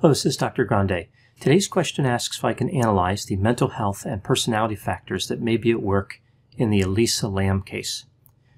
Hello, this is Dr. Grande. Today's question asks if I can analyze the mental health and personality factors that may be at work in the Elisa Lam case.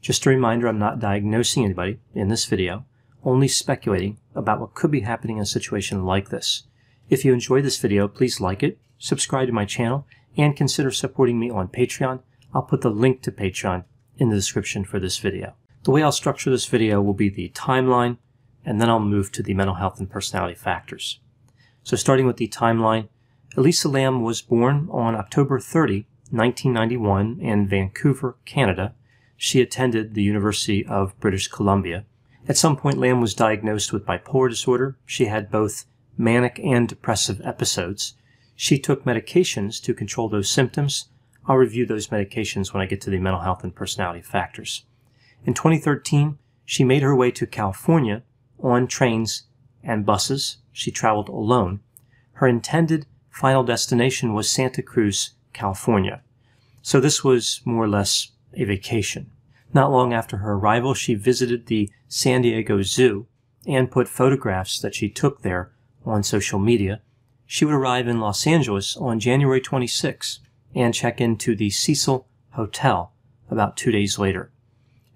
Just a reminder, I'm not diagnosing anybody in this video, only speculating about what could be happening in a situation like this. If you enjoyed this video, please like it, subscribe to my channel, and consider supporting me on Patreon. I'll put the link to Patreon in the description for this video. The way I'll structure this video will be the timeline, and then I'll move to the mental health and personality factors. So starting with the timeline, Elisa Lam was born on October 30, 1991 in Vancouver, Canada. She attended the University of British Columbia. At some point, Lam was diagnosed with bipolar disorder. She had both manic and depressive episodes. She took medications to control those symptoms. I'll review those medications when I get to the mental health and personality factors. In 2013, she made her way to California on trains and buses. She traveled alone. Her intended final destination was Santa Cruz, California. So this was more or less a vacation. Not long after her arrival, she visited the San Diego Zoo and put photographs that she took there on social media. She would arrive in Los Angeles on January 26 and check into the Cecil Hotel about two days later.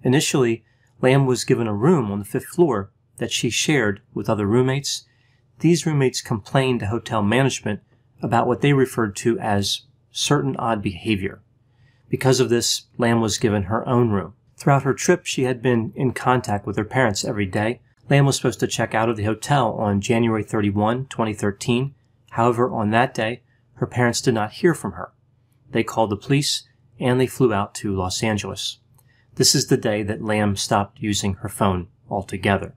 Initially, Lam was given a room on the fifth floor that she shared with other roommates. These roommates complained to hotel management about what they referred to as certain odd behavior. Because of this, Lam was given her own room. Throughout her trip, she had been in contact with her parents every day. Lam was supposed to check out of the hotel on January 31, 2013. However, on that day, her parents did not hear from her. They called the police and they flew out to Los Angeles. This is the day that Lam stopped using her phone altogether.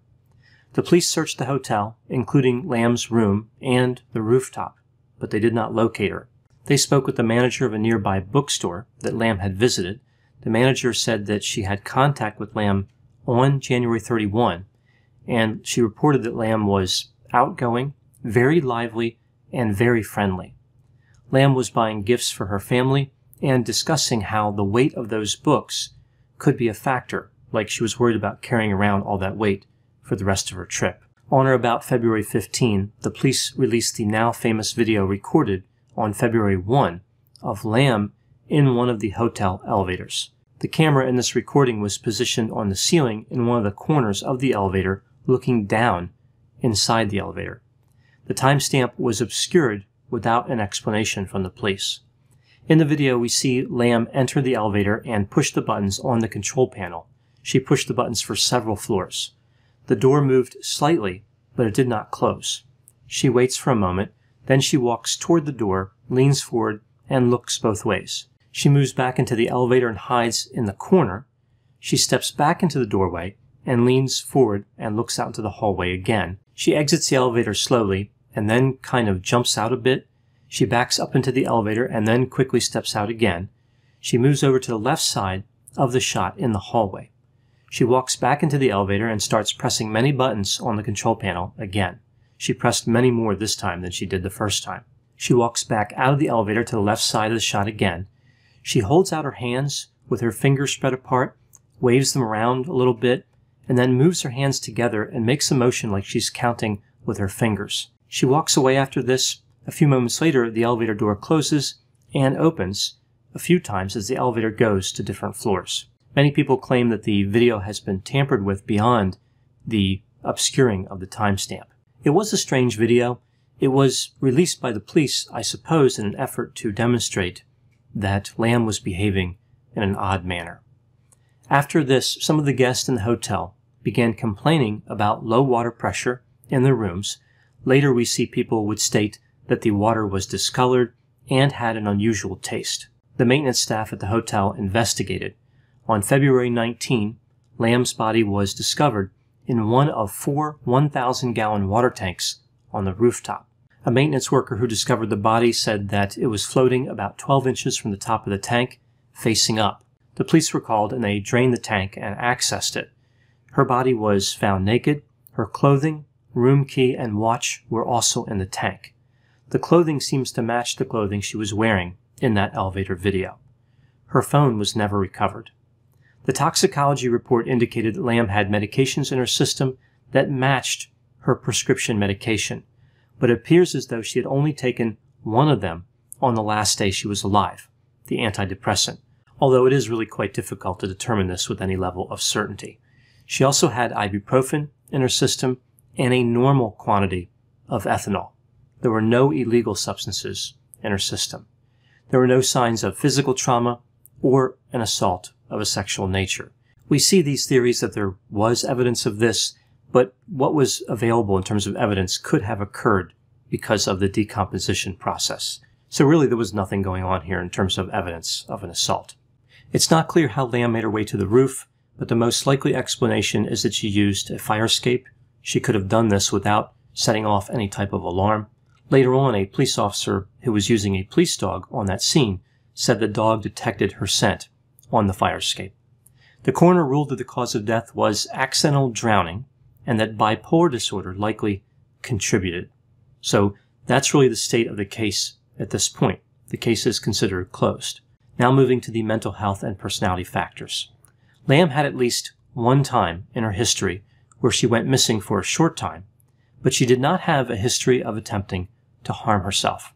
The police searched the hotel, including Lam's room and the rooftop, but they did not locate her. They spoke with the manager of a nearby bookstore that Lam had visited. The manager said that she had contact with Lam on January 31, and she reported that Lam was outgoing, very lively, and very friendly. Lam was buying gifts for her family and discussing how the weight of those books could be a factor, like she was worried about carrying around all that weight for the rest of her trip. On or about February 15, the police released the now famous video recorded on February 1 of Lam in one of the hotel elevators. The camera in this recording was positioned on the ceiling in one of the corners of the elevator, looking down inside the elevator. The timestamp was obscured without an explanation from the police. In the video, we see Lam enter the elevator and push the buttons on the control panel. She pushed the buttons for several floors. The door moved slightly, but it did not close. She waits for a moment, then she walks toward the door, leans forward, and looks both ways. She moves back into the elevator and hides in the corner. She steps back into the doorway and leans forward and looks out into the hallway again. She exits the elevator slowly and then kind of jumps out a bit. She backs up into the elevator and then quickly steps out again. She moves over to the left side of the shot in the hallway. She walks back into the elevator and starts pressing many buttons on the control panel again. She pressed many more this time than she did the first time. She walks back out of the elevator to the left side of the shot again. She holds out her hands with her fingers spread apart, waves them around a little bit, and then moves her hands together and makes a motion like she's counting with her fingers. She walks away after this. A few moments later, the elevator door closes and opens a few times as the elevator goes to different floors. Many people claim that the video has been tampered with beyond the obscuring of the timestamp. It was a strange video. It was released by the police, I suppose, in an effort to demonstrate that Lam was behaving in an odd manner. After this, some of the guests in the hotel began complaining about low water pressure in their rooms. Later, we see people would state that the water was discolored and had an unusual taste. The maintenance staff at the hotel investigated on February 19, Lam's body was discovered in one of four 1,000 gallon water tanks on the rooftop. A maintenance worker who discovered the body said that it was floating about 12 inches from the top of the tank, facing up. The police were called and they drained the tank and accessed it. Her body was found naked. Her clothing, room key, and watch were also in the tank. The clothing seems to match the clothing she was wearing in that elevator video. Her phone was never recovered. The toxicology report indicated that Lam had medications in her system that matched her prescription medication, but it appears as though she had only taken one of them on the last day she was alive, the antidepressant, although it is really quite difficult to determine this with any level of certainty. She also had ibuprofen in her system and a normal quantity of ethanol. There were no illegal substances in her system. There were no signs of physical trauma or an assault of a sexual nature. We see these theories that there was evidence of this, but what was available in terms of evidence could have occurred because of the decomposition process. So really there was nothing going on here in terms of evidence of an assault. It's not clear how Lam made her way to the roof, but the most likely explanation is that she used a fire escape. She could have done this without setting off any type of alarm. Later on, a police officer who was using a police dog on that scene said the dog detected her scent on the fire escape. The coroner ruled that the cause of death was accidental drowning and that bipolar disorder likely contributed. So that's really the state of the case at this point. The case is considered closed. Now moving to the mental health and personality factors. Lam had at least one time in her history where she went missing for a short time, but she did not have a history of attempting to harm herself.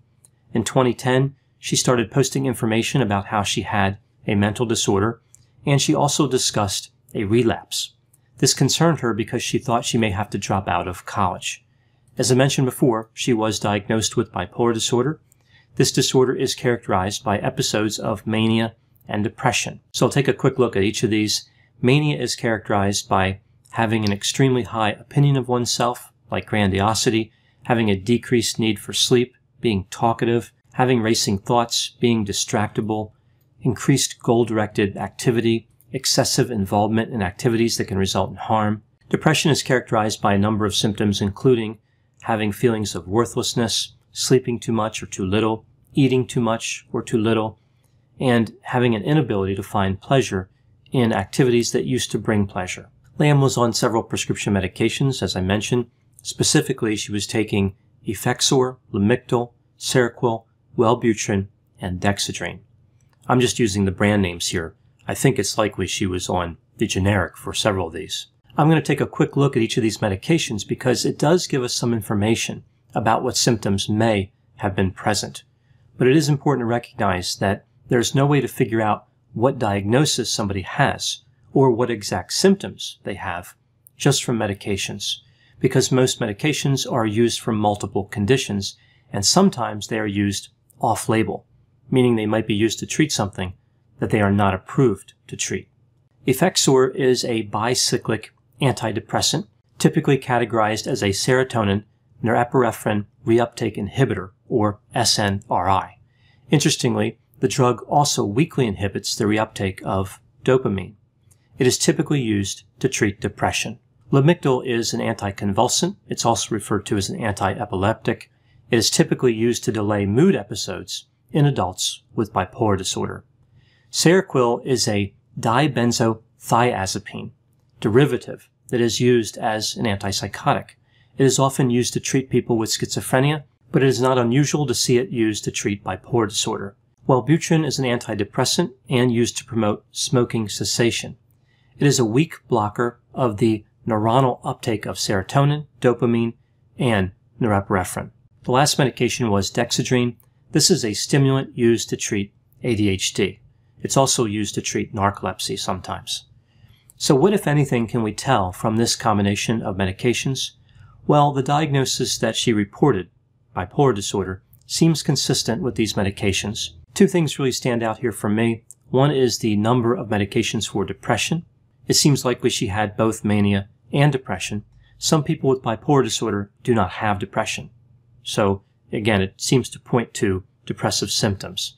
In 2010, she started posting information about how she had a mental disorder, and she also discussed a relapse. This concerned her because she thought she may have to drop out of college. As I mentioned before, she was diagnosed with bipolar disorder. This disorder is characterized by episodes of mania and depression. So I'll take a quick look at each of these. Mania is characterized by having an extremely high opinion of oneself, like grandiosity, having a decreased need for sleep, being talkative, having racing thoughts, being distractible, increased goal-directed activity, excessive involvement in activities that can result in harm. Depression is characterized by a number of symptoms including having feelings of worthlessness, sleeping too much or too little, eating too much or too little, and having an inability to find pleasure in activities that used to bring pleasure. Lam was on several prescription medications, as I mentioned. Specifically, she was taking Effexor, Lamictal, Seroquel, Wellbutrin, and Dexedrine. I'm just using the brand names here. I think it's likely she was on the generic for several of these. I'm going to take a quick look at each of these medications because it does give us some information about what symptoms may have been present. But it is important to recognize that there's no way to figure out what diagnosis somebody has or what exact symptoms they have just from medications because most medications are used for multiple conditions and sometimes they are used off-label, meaning they might be used to treat something that they are not approved to treat. Effexor is a bicyclic antidepressant, typically categorized as a serotonin norepinephrine reuptake inhibitor, or SNRI. Interestingly, the drug also weakly inhibits the reuptake of dopamine. It is typically used to treat depression. Lamictal is an anticonvulsant. It's also referred to as an antiepileptic. It is typically used to delay mood episodes in adults with bipolar disorder. Seroquel is a dibenzothiazepine derivative that is used as an antipsychotic. It is often used to treat people with schizophrenia, but it is not unusual to see it used to treat bipolar disorder. Wellbutrin is an antidepressant and used to promote smoking cessation. It is a weak blocker of the neuronal uptake of serotonin, dopamine, and norepinephrine. The last medication was Dexedrine. This is a stimulant used to treat ADHD. It's also used to treat narcolepsy sometimes. So what, if anything, can we tell from this combination of medications? Well, the diagnosis that she reported, bipolar disorder, seems consistent with these medications. Two things really stand out here for me. One is the number of medications for depression. It seems likely she had both mania and depression. Some people with bipolar disorder do not have depression. So again, it seems to point to depressive symptoms.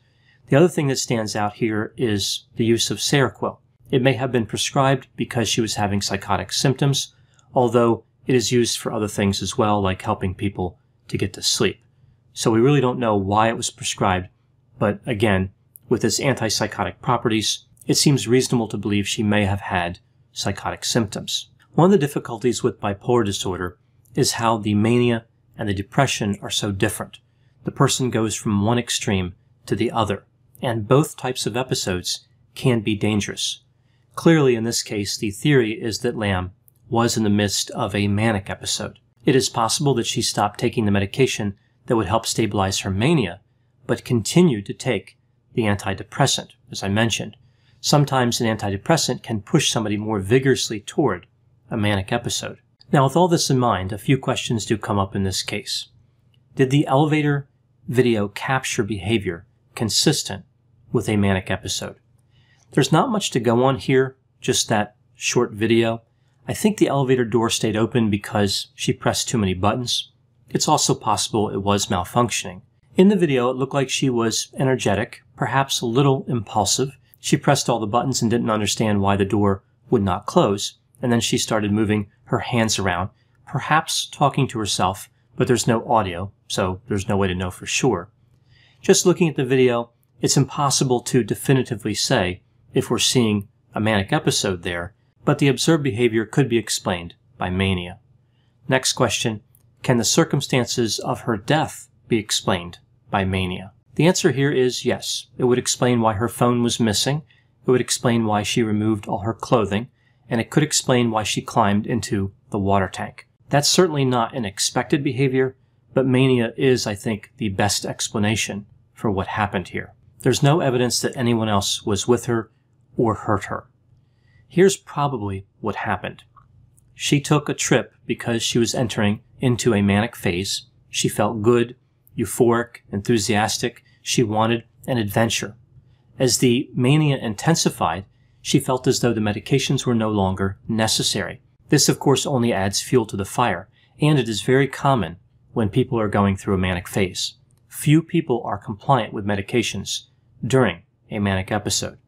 The other thing that stands out here is the use of Seroquel. It may have been prescribed because she was having psychotic symptoms, although it is used for other things as well, like helping people to get to sleep. So we really don't know why it was prescribed, but again, with its antipsychotic properties, it seems reasonable to believe she may have had psychotic symptoms. One of the difficulties with bipolar disorder is how the mania and the depression are so different. The person goes from one extreme to the other, and both types of episodes can be dangerous. Clearly, in this case, the theory is that Lam was in the midst of a manic episode. It is possible that she stopped taking the medication that would help stabilize her mania, but continued to take the antidepressant, as I mentioned. Sometimes an antidepressant can push somebody more vigorously toward a manic episode. Now, with all this in mind, a few questions do come up in this case. Did the elevator video capture behavior consistent with a manic episode? There's not much to go on here, just that short video. I think the elevator door stayed open because she pressed too many buttons. It's also possible it was malfunctioning. In the video, it looked like she was energetic, perhaps a little impulsive. She pressed all the buttons and didn't understand why the door would not close, and then she started moving her hands around, perhaps talking to herself, but there's no audio, so there's no way to know for sure. Just looking at the video, it's impossible to definitively say if we're seeing a manic episode there, but the observed behavior could be explained by mania. Next question, can the circumstances of her death be explained by mania? The answer here is yes. It would explain why her phone was missing, it would explain why she removed all her clothing, and it could explain why she climbed into the water tank. That's certainly not an expected behavior, but mania is, I think, the best explanation for what happened here. There's no evidence that anyone else was with her or hurt her. Here's probably what happened. She took a trip because she was entering into a manic phase. She felt good, euphoric, enthusiastic. She wanted an adventure. As the mania intensified, she felt as though the medications were no longer necessary. This, of course, only adds fuel to the fire, and it is very common when people are going through a manic phase. Few people are compliant with medications during a manic episode.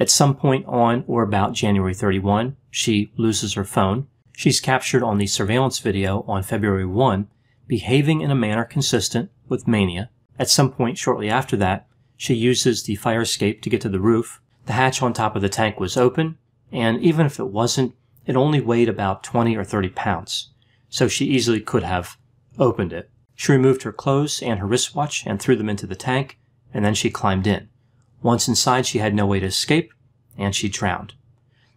At some point on or about January 31, she loses her phone. She's captured on the surveillance video on February 1, behaving in a manner consistent with mania. At some point shortly after that, she uses the fire escape to get to the roof. The hatch on top of the tank was open, and even if it wasn't, it only weighed about 20 or 30 pounds, so she easily could have opened it. She removed her clothes and her wristwatch and threw them into the tank, and then she climbed in. Once inside, she had no way to escape, and she drowned.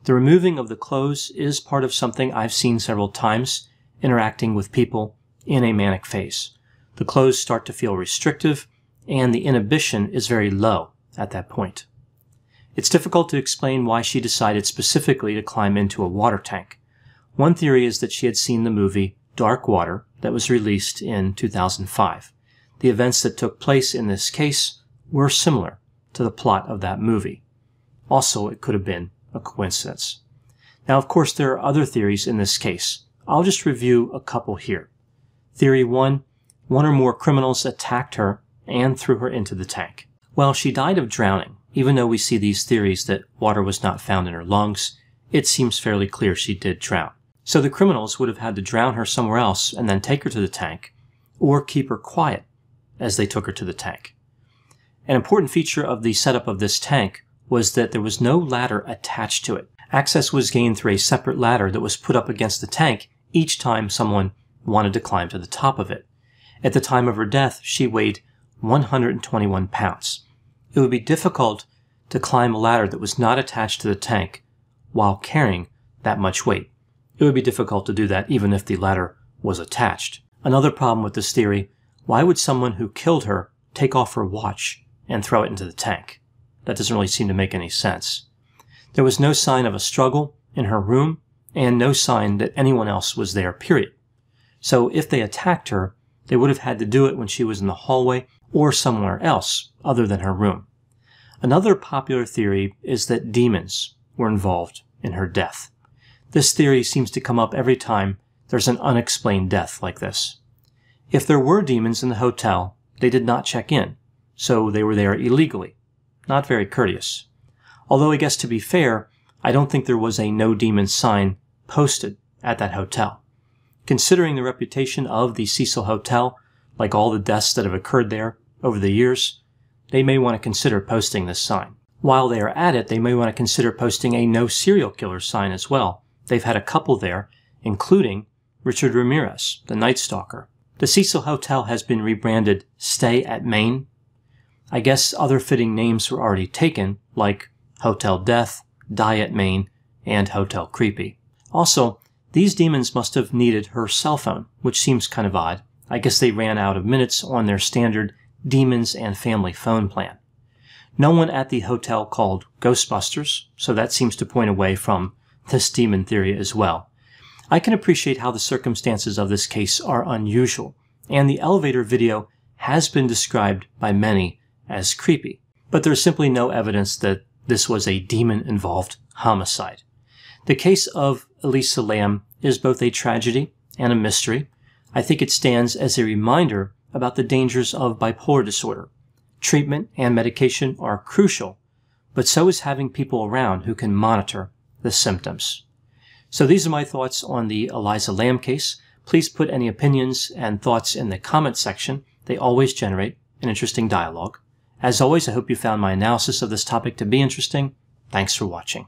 The removing of the clothes is part of something I've seen several times interacting with people in a manic phase. The clothes start to feel restrictive, and the inhibition is very low at that point. It's difficult to explain why she decided specifically to climb into a water tank. One theory is that she had seen the movie Dark Water that was released in 2005. The events that took place in this case were similar to the plot of that movie. Also, it could have been a coincidence. Now, of course, there are other theories in this case. I'll just review a couple here. Theory 1 one or more criminals attacked her and threw her into the tank. Well, she died of drowning. Even though we see these theories that water was not found in her lungs, it seems fairly clear she did drown. So the criminals would have had to drown her somewhere else and then take her to the tank, or keep her quiet as they took her to the tank. An important feature of the setup of this tank was that there was no ladder attached to it. Access was gained through a separate ladder that was put up against the tank each time someone wanted to climb to the top of it. At the time of her death, she weighed 121 pounds. It would be difficult to climb a ladder that was not attached to the tank while carrying that much weight. It would be difficult to do that even if the ladder was attached. Another problem with this theory, why would someone who killed her take off her watch and throw it into the tank. That doesn't really seem to make any sense. There was no sign of a struggle in her room and no sign that anyone else was there, period. So if they attacked her, they would have had to do it when she was in the hallway or somewhere else other than her room. Another popular theory is that demons were involved in her death. This theory seems to come up every time there's an unexplained death like this. If there were demons in the hotel, they did not check in, so they were there illegally. Not very courteous. Although I guess to be fair, I don't think there was a no demons sign posted at that hotel. Considering the reputation of the Cecil Hotel, like all the deaths that have occurred there over the years, they may want to consider posting this sign. While they are at it, they may want to consider posting a no serial killer sign as well. They've had a couple there, including Richard Ramirez, the Night Stalker. The Cecil Hotel has been rebranded Stay at Main I guess other fitting names were already taken, like Hotel Death, Die at Main, and Hotel Creepy. Also, These demons must have needed her cell phone, which seems kind of odd. I guess they ran out of minutes on their standard demons and family phone plan. No one at the hotel called Ghostbusters, so that seems to point away from this demon theory as well. I can appreciate how the circumstances of this case are unusual, and the elevator video has been described by many as creepy, but there's simply no evidence that this was a demon involved homicide. The case of Elisa Lam is both a tragedy and a mystery. I think it stands as a reminder about the dangers of bipolar disorder. Treatment and medication are crucial, but so is having people around who can monitor the symptoms. So these are my thoughts on the Elisa Lam case. Please put any opinions and thoughts in the comment section. They always generate an interesting dialogue. As always, I hope you found my analysis of this topic to be interesting. Thanks for watching.